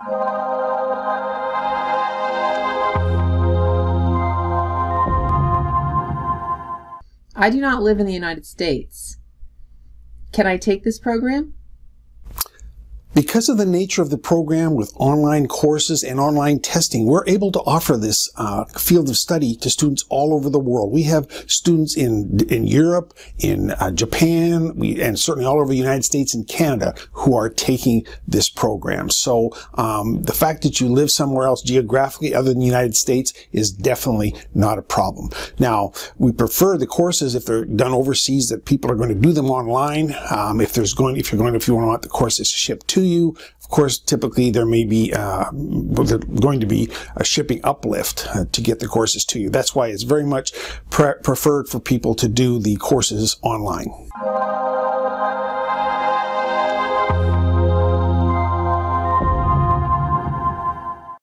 I do not live in the United States. Can I take this program? Because of the nature of the program with online courses and online testing, we're able to offer this uh, field of study to students all over the world. We have students in in Europe, in uh, Japan, we, and certainly all over the United States and Canada who are taking this program. So um, the fact that you live somewhere else geographically other than the United States is definitely not a problem. Now, we prefer the courses if they're done overseas that people are going to do them online. Um, if there's going, if you're going, if you want the courses shipped to you. Of course, typically there may be uh, going to be a shipping uplift uh, to get the courses to you. That's why it's very much pre preferred for people to do the courses online.